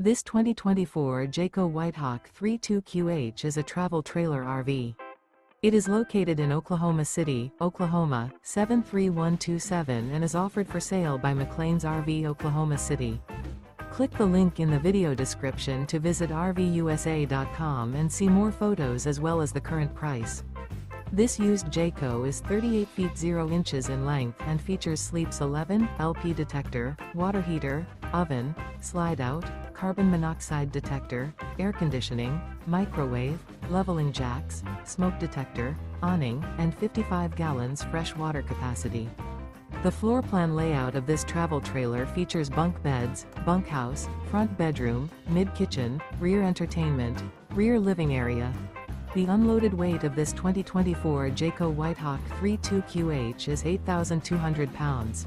This 2024 Jayco Whitehawk 32QH is a travel trailer RV. It is located in Oklahoma City, Oklahoma, 73127 and is offered for sale by McClain's RV Oklahoma City. Click the link in the video description to visit RVUSA.com and see more photos as well as the current price. This used Jayco is 38 feet 0 inches in length and features sleeps 11, LP detector, water heater, oven, slide out, carbon monoxide detector, air conditioning, microwave, leveling jacks, smoke detector, awning, and 55 gallons fresh water capacity. The floor plan layout of this travel trailer features bunk beds, bunkhouse, front bedroom, mid-kitchen, rear entertainment, rear living area, the unloaded weight of this 2024 Jayco Whitehawk 32QH is 8,200 pounds.